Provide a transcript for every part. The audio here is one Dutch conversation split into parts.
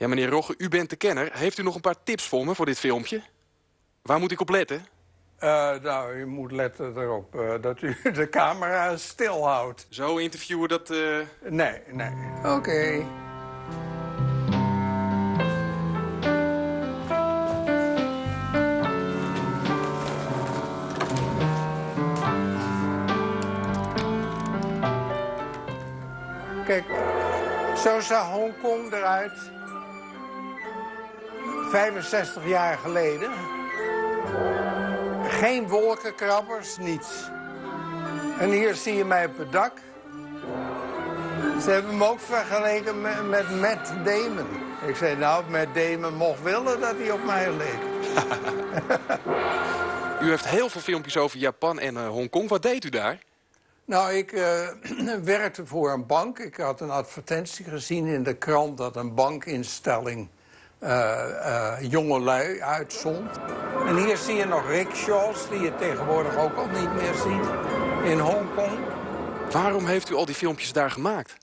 Ja, meneer Rogge, u bent de kenner. Heeft u nog een paar tips voor me voor dit filmpje? Waar moet ik op letten? Uh, nou, u moet letten erop uh, dat u de camera stil houdt. Zo interviewen dat... Uh... Nee, nee. Oké. Okay. Kijk, zo zag Hongkong eruit 65 jaar geleden. Geen wolkenkrabbers, niets. En hier zie je mij op het dak. Ze hebben hem ook vergeleken met, met Matt Damon. Ik zei, nou, Matt Damon mocht willen dat hij op mij leek. u heeft heel veel filmpjes over Japan en uh, Hongkong. Wat deed u daar? Nou, ik uh, werkte voor een bank. Ik had een advertentie gezien in de krant dat een bankinstelling jongelui uitzond. En hier zie je nog rickshaws, die je tegenwoordig ook al niet meer ziet, in Hongkong. Waarom heeft u al die filmpjes daar gemaakt?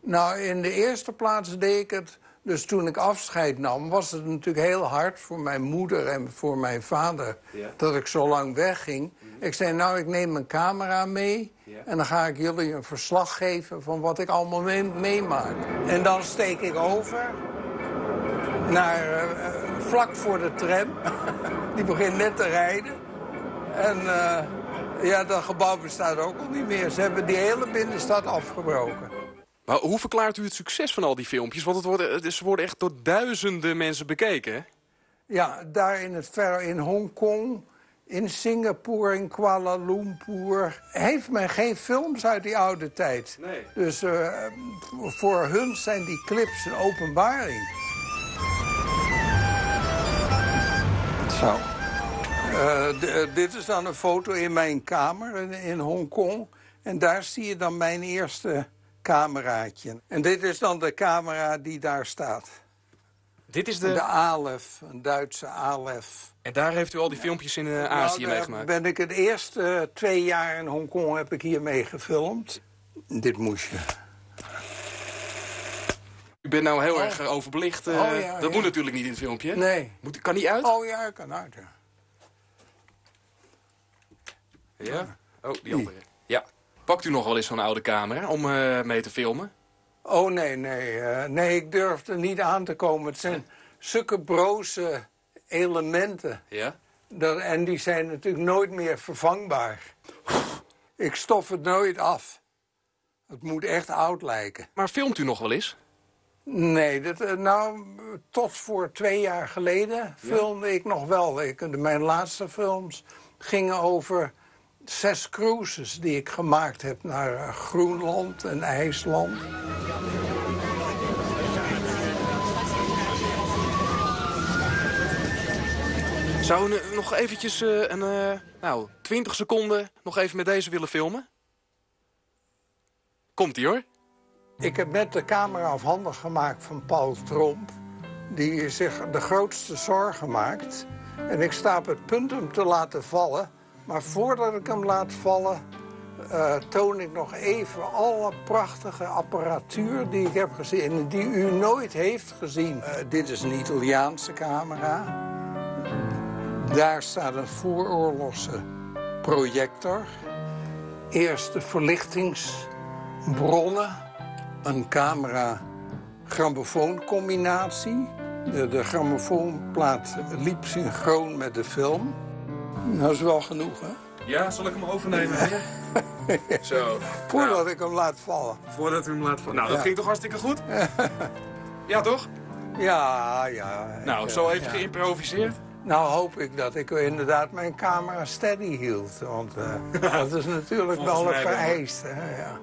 Nou, in de eerste plaats deed ik het... Dus toen ik afscheid nam, was het natuurlijk heel hard voor mijn moeder en voor mijn vader... dat ik zo lang wegging. Ik zei, nou, ik neem mijn camera mee... en dan ga ik jullie een verslag geven van wat ik allemaal meemaak. en dan steek ik over naar uh, vlak voor de tram. Die begint net te rijden. En uh, ja, dat gebouw bestaat ook al niet meer. Ze hebben die hele binnenstad afgebroken. Maar hoe verklaart u het succes van al die filmpjes? Want het worden, ze worden echt door duizenden mensen bekeken? Ja, daar in het ver in Hongkong, in Singapore, in Kuala Lumpur... heeft men geen films uit die oude tijd. Nee. Dus uh, voor hun zijn die clips een openbaring. Zo. Uh, dit is dan een foto in mijn kamer in, in Hongkong. En daar zie je dan mijn eerste cameraatje. En dit is dan de camera die daar staat. Dit is de... De Alef, een Duitse Alef. En daar heeft u al die filmpjes in uh, Azië nou, meegemaakt? ben ik het eerste uh, twee jaar in Hongkong heb ik hier mee gefilmd. Dit moest je. U bent nou heel oh. erg overbelicht. Uh, oh, ja, dat moet natuurlijk niet in het filmpje. Nee. Moet, kan niet uit? Oh ja, kan uit, ja. Ja? Oh, die andere. Ja. Pakt u nog wel eens zo'n oude camera om uh, mee te filmen? Oh, nee, nee. Uh, nee, ik durf er niet aan te komen. Het zijn zulke broze elementen. Ja? Dat, en die zijn natuurlijk nooit meer vervangbaar. Ik stof het nooit af. Het moet echt oud lijken. Maar filmt u nog wel eens? Nee, dat, eh, nou, tot voor twee jaar geleden filmde ik nog wel. Ik, mijn laatste films gingen over zes cruises die ik gemaakt heb naar eh, Groenland en IJsland. Zou u nog eventjes uh, een, uh, nou, 20 seconden nog even met deze willen filmen? Komt-ie hoor. Ik heb net de camera afhandig gemaakt van Paul Tromp... die zich de grootste zorgen maakt. En ik sta op het punt hem te laten vallen. Maar voordat ik hem laat vallen... Uh, toon ik nog even alle prachtige apparatuur die ik heb gezien... en die u nooit heeft gezien. Uh, dit is een Italiaanse camera. Daar staat een vooroorlogse projector. Eerste verlichtingsbronnen een camera-grammofooncombinatie. De, de grammofoonplaat liep synchroon met de film. Dat is wel genoeg, hè? Ja, zal ik hem overnemen? Zo. Voordat nou. ik hem laat vallen. Voordat u hem laat vallen. Nou, dat ging toch hartstikke goed? ja, dat Ja, ja. Nou, zo even geïmproviseerd? Nou hoop ik dat ik inderdaad mijn camera steady hield. Want uh, dat is natuurlijk wel een vereiste. Ja.